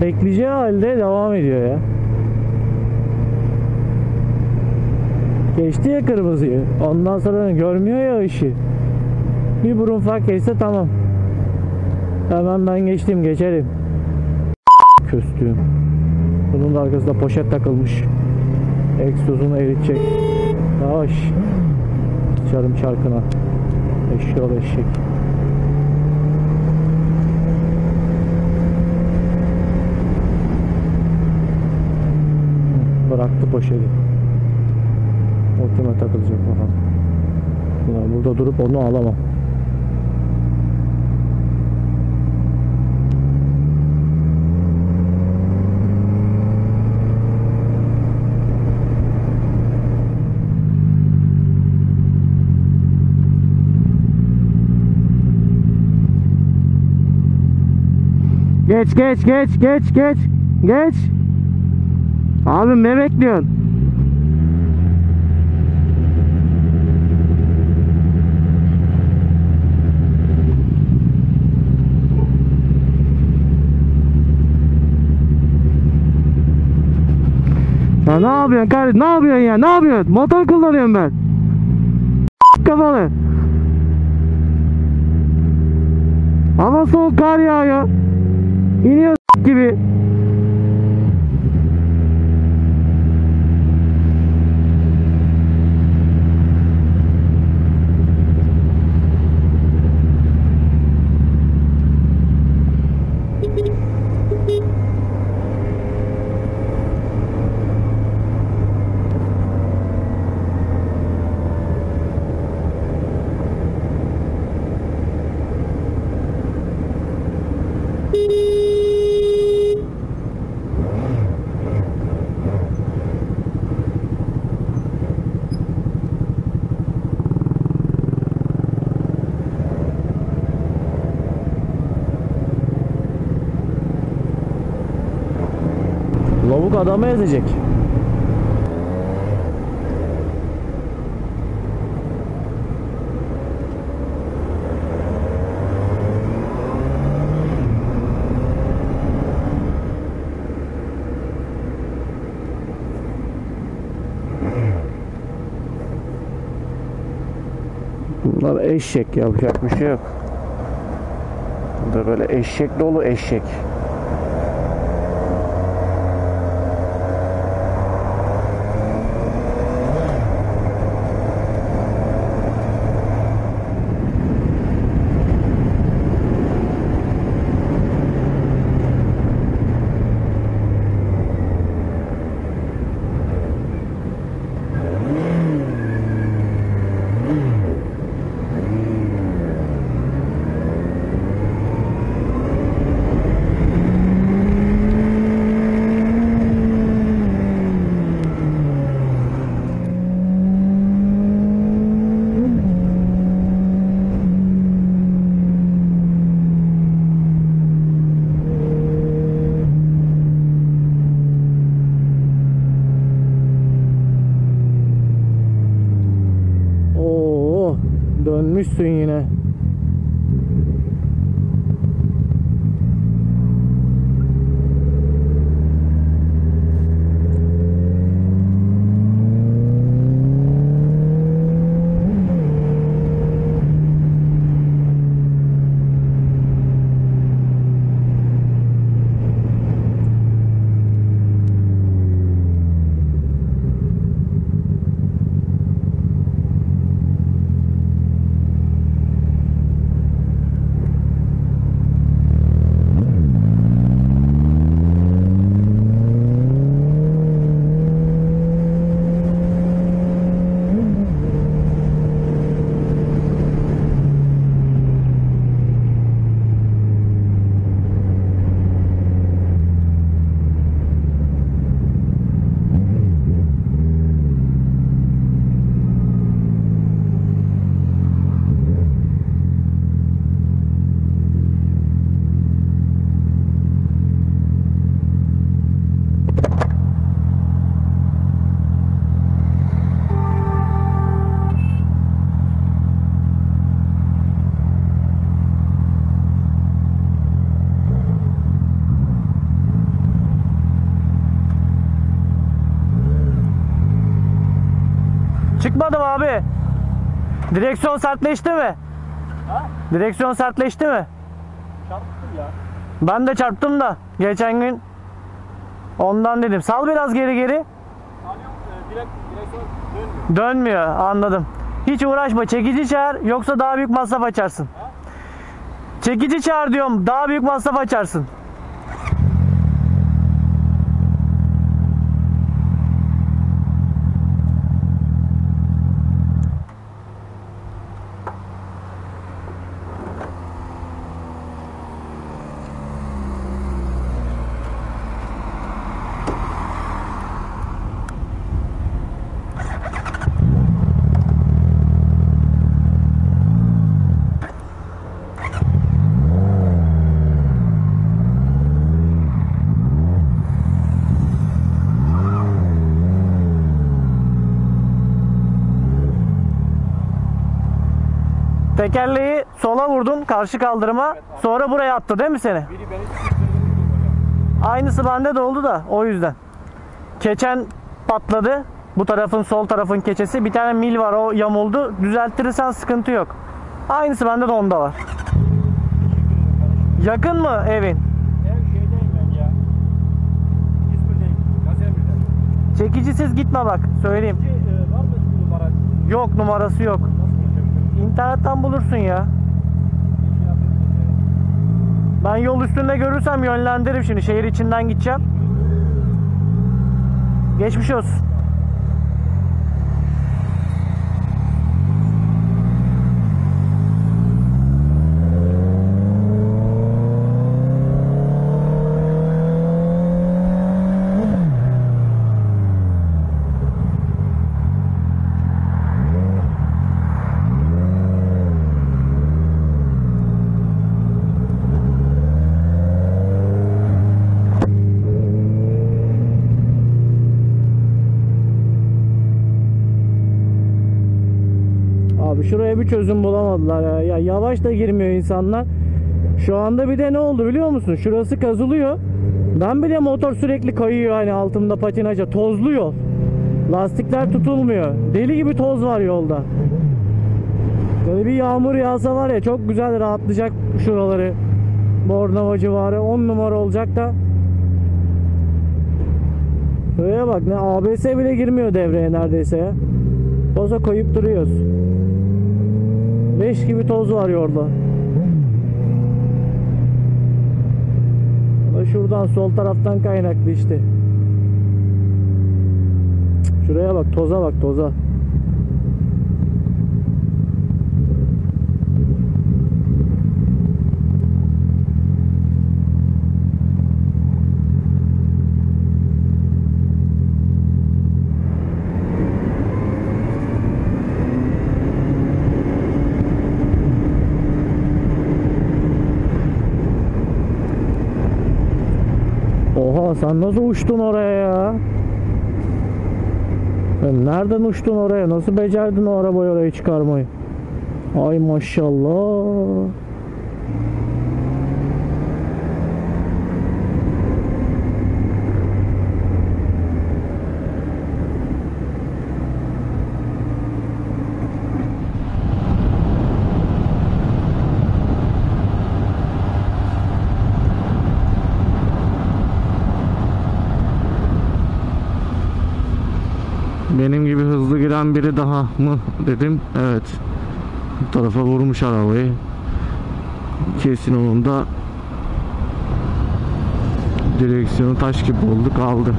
bekleyeceği halde devam ediyor ya. Geçti ya kırmızıyı. Ondan sonra görmüyor ya ışığı. Bir burun fark etse tamam. Hemen ben geçtim geçerim. Köstüğüm. Bunun da arkasında poşet takılmış. Egzozunu eritecek. Yavaş. Sıçarım çarkına. Eşyol eşek. Bıraktı poşeti. O kime takılacak bakalım. Ulan burada durup onu alamam. Geç geç geç geç geç geç. Abim ne bekliyorsun? Ya ne yapıyorsun kardeşim? Ne yapıyorsun ya? Ne yapıyorsun? Motor kullanıyorum ben. Kafalı. Hava soğuk kar yağıyor. İniyor gibi. Lavuk adamı ezecek. Bunlar eşek yapacak bir şey yok. Burada böyle eşek dolu eşek. isso né? Çıkmadım abi. Direksiyon sertleşti mi? Ha? Direksiyon sertleşti mi? Çarptım ya. Ben de çarptım da geçen gün. Ondan dedim. Sal biraz geri geri. E, dönmüyor. Dönmüyor. Anladım. Hiç uğraşma. Çekici çağır yoksa daha büyük masraf açarsın. Ha? Çekici çağır diyorum. Daha büyük masraf açarsın. Tekerleği sola vurdun karşı kaldırıma. Sonra buraya attı değil mi seni? Biri beni. Aynısı bende de oldu da o yüzden. Keçen patladı. Bu tarafın sol tarafın keçesi. Bir tane mil var o yamuldu. Düzelttirirsen sıkıntı yok. Aynısı bende de onda var. Yakın mı evin? Ev şeydeyim ben ya. İzmir'deyim. Gazemir'de. Çekicisiz gitme bak söyleyeyim. Ki, e, var mı numara? Yok numarası yok. İnternetten bulursun ya. Ben yol üstünde görürsem yönlendiririm şimdi. Şehir içinden gideceğim. Geçmiş olsun. Abi şuraya bir çözüm bulamadılar ya. ya yavaş da girmiyor insanlar. Şu anda bir de ne oldu biliyor musun? Şurası kazılıyor. Ben bile motor sürekli kayıyor hani altımda patinaja. Tozlu yol. Lastikler tutulmuyor. Deli gibi toz var yolda. Böyle bir yağmur yağsa var ya çok güzel rahatlayacak şuraları. Bornova civarı 10 numara olacak da. Şuraya bak ne ABS bile girmiyor devreye neredeyse ya. Toza koyup duruyoruz. Leş gibi toz var yolda. Da Şuradan sol taraftan kaynaklı işte. Şuraya bak toza bak toza. Oha sen nasıl uçtun oraya ya? Sen nereden uçtun oraya? Nasıl becerdin o arabayı oraya çıkarmayı? Ay maşallah. Benim gibi giren biri daha mı dedim. Evet. Bu tarafa vurmuş arabayı. Kesin onun da direksiyonu taş gibi oldu kaldı.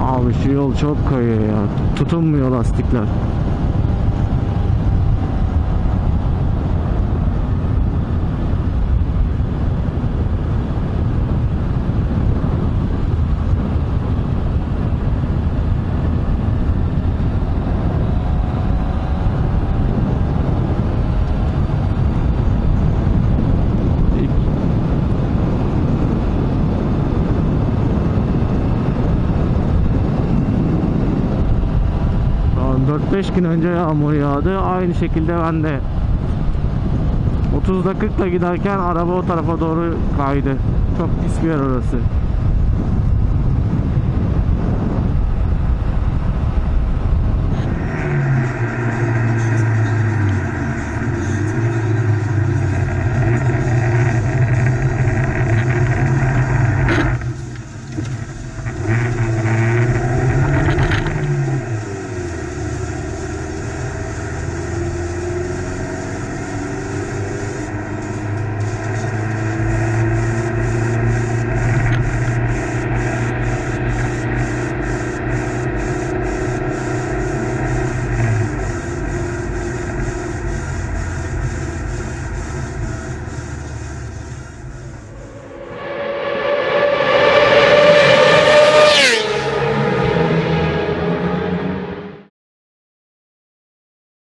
Abi şu yol çok kayıyor ya. Tutunmuyor lastikler. 4-5 gün önce yağmur yağdı. Aynı şekilde ben de 30'da 40'la giderken araba o tarafa doğru kaydı. Çok pis bir yer orası.